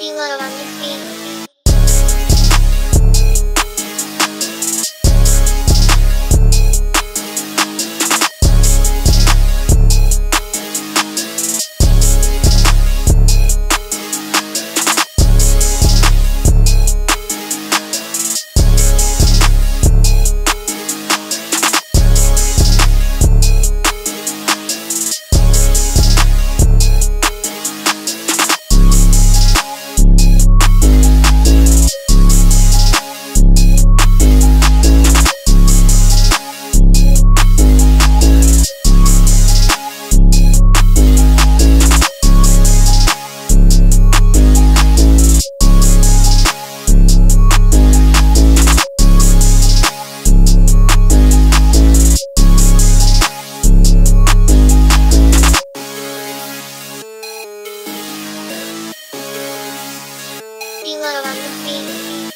below on the screen. Dealer on the.